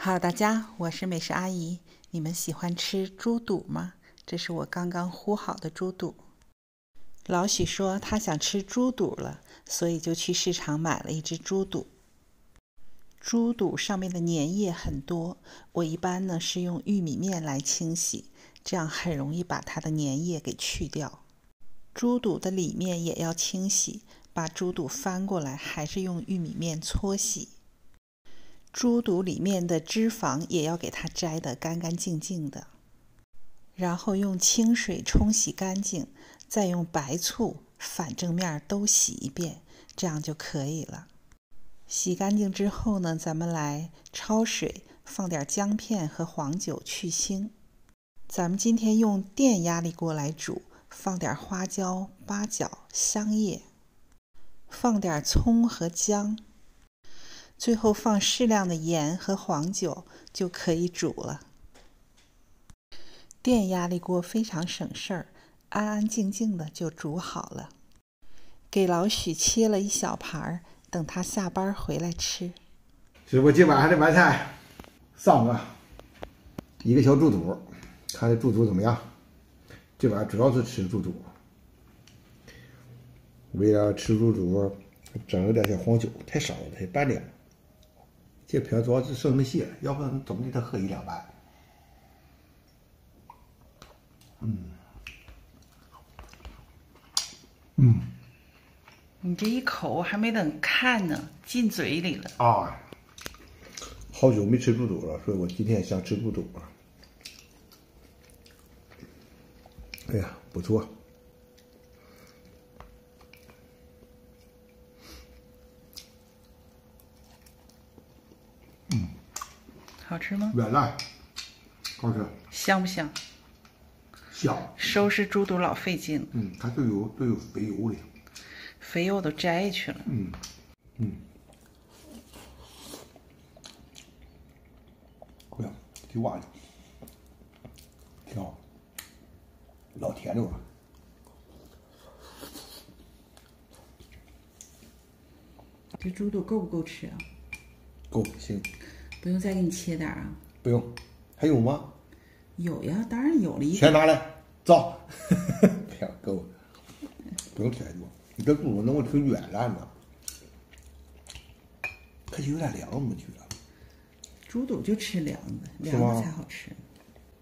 好，大家，我是美食阿姨。你们喜欢吃猪肚吗？这是我刚刚烀好的猪肚。老许说他想吃猪肚了，所以就去市场买了一只猪肚。猪肚上面的粘液很多，我一般呢是用玉米面来清洗，这样很容易把它的粘液给去掉。猪肚的里面也要清洗，把猪肚翻过来，还是用玉米面搓洗。猪肚里面的脂肪也要给它摘得干干净净的，然后用清水冲洗干净，再用白醋反正面都洗一遍，这样就可以了。洗干净之后呢，咱们来焯水，放点姜片和黄酒去腥。咱们今天用电压力锅来煮，放点花椒、八角、香叶，放点葱和姜，最后放适量的盐和黄酒就可以煮了。电压力锅非常省事儿，安安静静的就煮好了。给老许切了一小盘儿。等他下班回来吃。师傅，今晚上的晚餐，三个，一个小猪肚，看这猪肚怎么样？今晚主要是吃猪肚，为了吃猪肚，整了点小黄酒，太少了，太淡点了。这瓶主要是剩那么些，要不然总得他喝一两碗。嗯，嗯。你这一口还没等看呢，进嘴里了啊！好久没吃猪肚了，所以我今天想吃猪肚了。哎呀，不错。嗯，好吃吗？软烂，好吃。香不香？香。收拾猪肚老费劲。嗯，它都有都有肥油的。肥油都摘去了。嗯，嗯，不要，挺滑的，挺好，老甜了吧？这猪肚够不够吃啊？够，行。不用再给你切点啊？不用，还有吗？有呀，当然有了。一全拿来，走。不要，够，不用太多。你这猪肚弄得挺软烂的，可惜有点凉，我觉得。猪肚就吃凉的，凉的才好吃。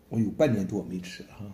我有半年多没吃了哈。